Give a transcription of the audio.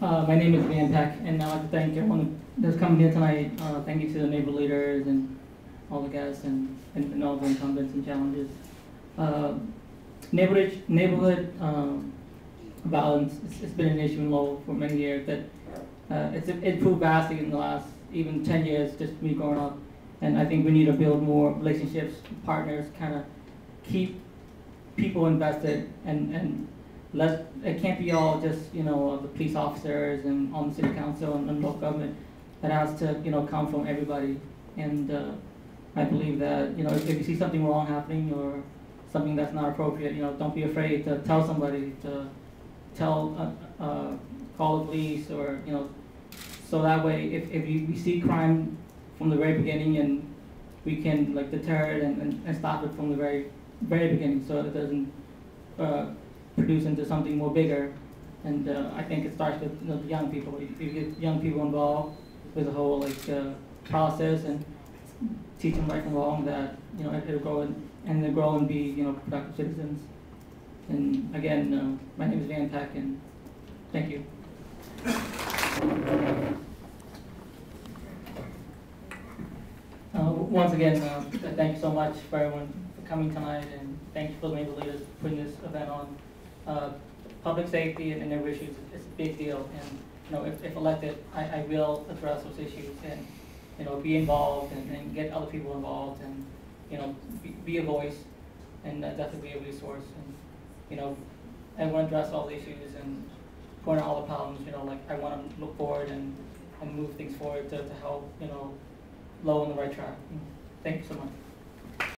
Uh, my name is Van Pech, and I'd like to thank everyone that's coming here tonight. Uh, thank you to the neighbor leaders and all the guests and, and, and all the incumbents and challenges. Uh, neighborhood neighborhood um, violence it's, it's been an issue in Lowell for many years. That uh, it's improved vastly in the last even 10 years, just me growing up. And I think we need to build more relationships, partners, kind of keep people invested and, and let, it can't be all just, you know, the police officers and on the city council and, and local government. It has to, you know, come from everybody. And uh, I believe that, you know, if, if you see something wrong happening or something that's not appropriate, you know, don't be afraid to tell somebody, to tell, uh, uh, call the police or, you know, so that way if, if you, we see crime from the very beginning and we can like deter it and, and, and stop it from the very, very beginning so it doesn't uh, produce into something more bigger. And uh, I think it starts with you know, the young people. You, you get young people involved with the whole like uh, process and teach them right from wrong that you know it'll grow and, and they'll grow and be you know productive citizens. And again, uh, my name is Van Pech, and thank you. Uh, once again, uh, thank you so much for everyone for coming tonight, and thank you for the neighbor leaders for putting this event on. Uh, public safety and, and their issues is a big deal, and you know, if, if elected, I, I will address those issues and you know, be involved and, and get other people involved, and you know, be, be a voice, and uh, definitely be a resource, and you know, I want to address all the issues and point out all the problems. You know, like I want to look forward and and move things forward to, to help you know, Lowell on the right track. Thank you so much.